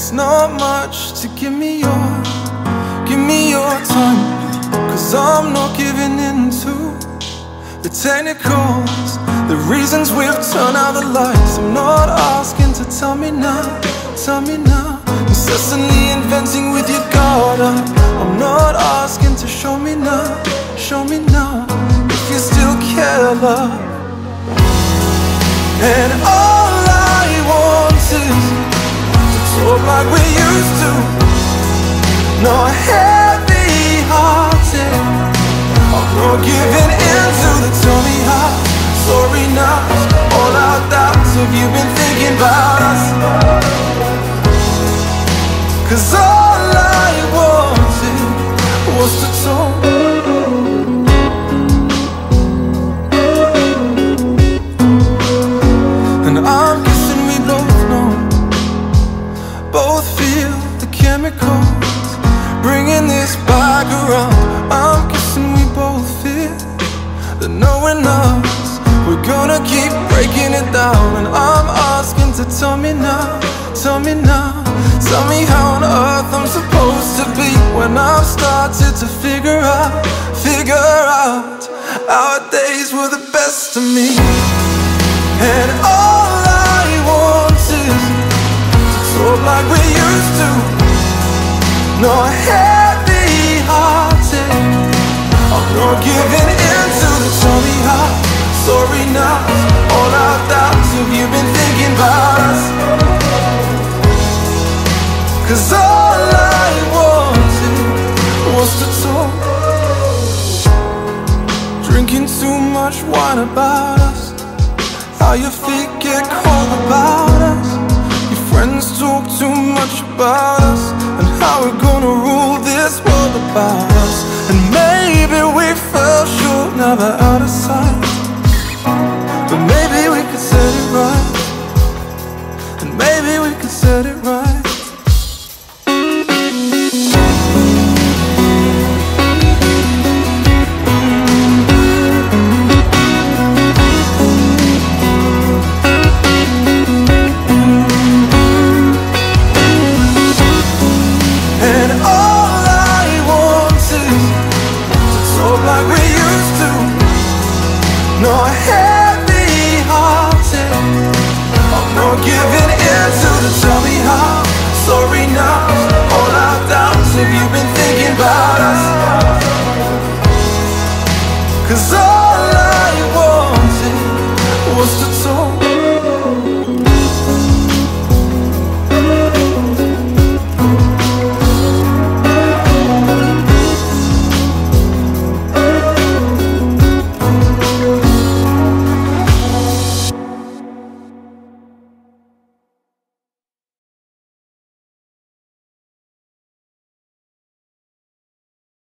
It's not much to give me your, give me your time. Cause I'm not giving in to the technicals, the reasons we've turned out the lights. I'm not asking to tell me now, tell me now. Incessantly inventing with your guard up. I'm not asking to show me now, show me now. If you still care, love. And all I want is to talk like we used to. No heavy hearted. I'm not giving in to the tell me how. Sorry now, all our doubts. Have you been thinking about us? Cause all I wanted was to talk. And I'm guessing we both know, both feel the chemicals bringing this back around. Keep breaking it down. And I'm asking to tell me now, tell me now, tell me how on earth I'm supposed to be when I've started to figure out, figure out our days were the best of me. And all I want is to talk like we used to. No heavy hearted. I'm not giving too much wine about us. How your feet get cold about us? Your friends talk too much about us And how we're gonna rule this world about us? And maybe we fell short, never out of sight more heavy hearted I'm not giving in to the tell me how Sorry now, all our doubts—if you've been thinking about us? Cause all I wanted was to